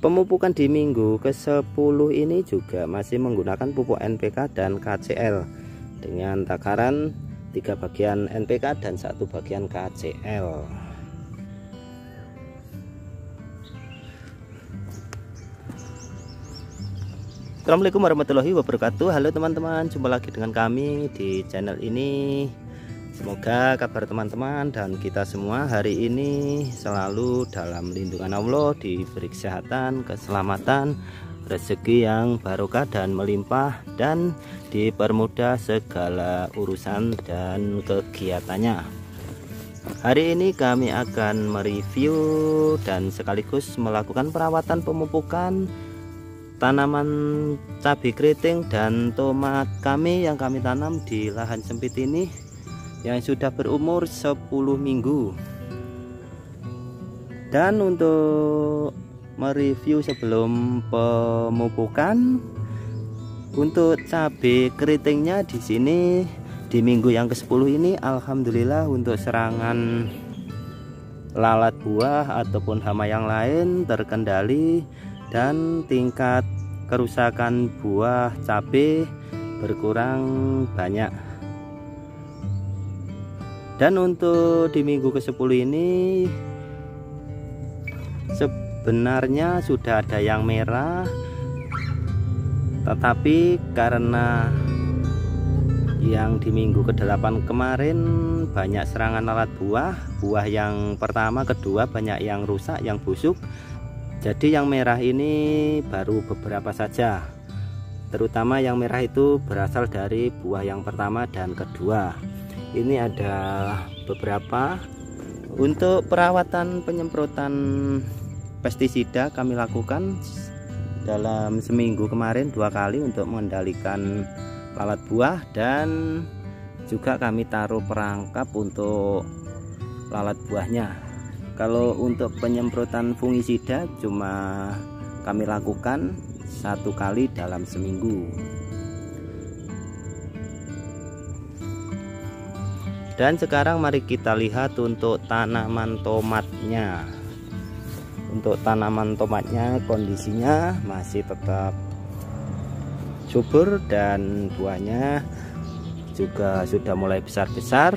pemupukan di minggu ke-10 ini juga masih menggunakan pupuk NPK dan KCL dengan takaran tiga bagian NPK dan satu bagian KCL Assalamualaikum warahmatullahi wabarakatuh. Halo teman-teman jumpa lagi dengan kami di channel ini Semoga kabar teman-teman dan kita semua hari ini selalu dalam lindungan Allah diberi kesehatan, keselamatan, rezeki yang barokah dan melimpah dan dipermudah segala urusan dan kegiatannya. Hari ini kami akan mereview dan sekaligus melakukan perawatan pemupukan tanaman cabai keriting dan tomat kami yang kami tanam di lahan sempit ini yang sudah berumur 10 minggu. Dan untuk mereview sebelum pemupukan untuk cabai keritingnya di sini di minggu yang ke-10 ini Alhamdulillah untuk serangan lalat buah ataupun hama yang lain terkendali dan tingkat kerusakan buah cabai berkurang banyak dan untuk di minggu ke-10 ini sebenarnya sudah ada yang merah. Tetapi karena yang di minggu ke-8 kemarin banyak serangan alat buah buah yang pertama kedua banyak yang rusak yang busuk. Jadi yang merah ini baru beberapa saja. Terutama yang merah itu berasal dari buah yang pertama dan kedua ini ada beberapa. Untuk perawatan penyemprotan pestisida kami lakukan dalam seminggu kemarin dua kali untuk mengendalikan lalat buah dan juga kami taruh perangkap untuk lalat buahnya. Kalau untuk penyemprotan fungisida cuma kami lakukan satu kali dalam seminggu dan sekarang mari kita lihat untuk tanaman tomatnya. Untuk tanaman tomatnya kondisinya masih tetap subur dan buahnya juga sudah mulai besar-besar.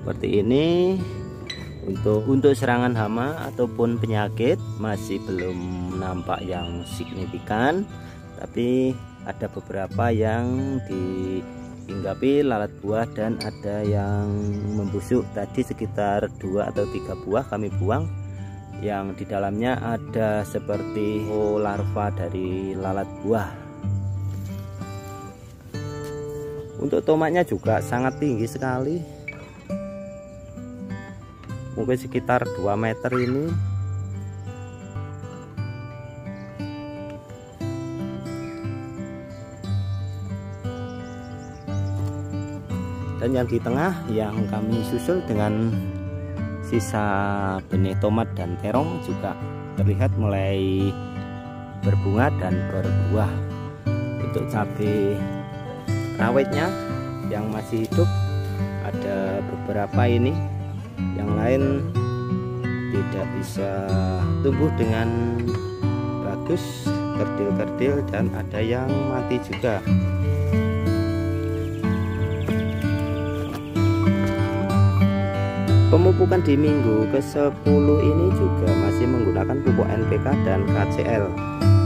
Seperti ini untuk untuk serangan hama ataupun penyakit masih belum nampak yang signifikan. Tapi ada beberapa yang di hinggapi lalat buah dan ada yang membusuk tadi sekitar dua atau tiga buah kami buang. Yang di dalamnya ada seperti larva dari lalat buah. Untuk tomatnya juga sangat tinggi sekali. Mungkin sekitar 2 meter ini dan yang di tengah yang kami susul dengan sisa benih tomat dan terong juga terlihat mulai berbunga dan berbuah. Untuk cabai rawitnya yang masih hidup ada beberapa ini. Yang lain tidak bisa tumbuh dengan bagus kerdil-kerdil dan ada yang mati juga Pemupukan di minggu ke-10 ini juga masih menggunakan pupuk NPK dan KCL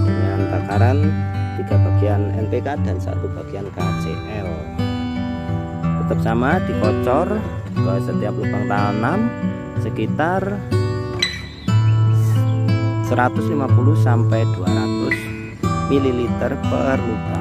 dengan takaran tiga bagian NPK dan satu bagian KCL. Tetap sama dikocor ke setiap lubang tanam sekitar 150 sampai 200 ml per lubang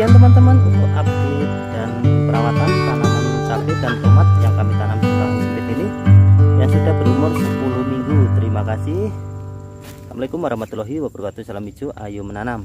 sekian teman-teman untuk update dan perawatan tanaman cabai dan tomat yang kami tanam di lahan sempit ini. Yang sudah berumur 10 minggu. Terima kasih. Assalamualaikum warahmatullahi wabarakatuh. Salam hijau ayo menanam